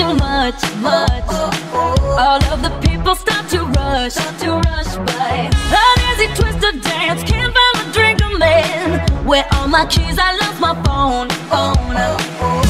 too much, much. All of the people start to rush, start to rush by. An easy twist of dance, can't find a drink, man. Where all my keys? I lost my phone, phone. Oh, oh,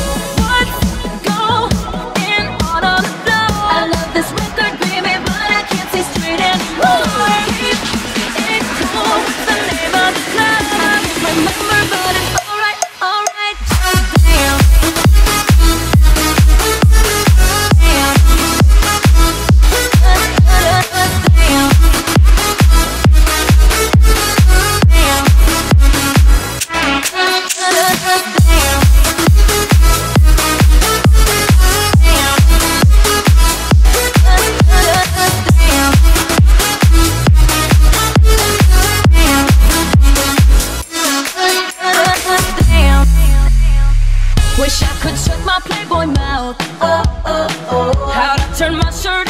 turn my shirt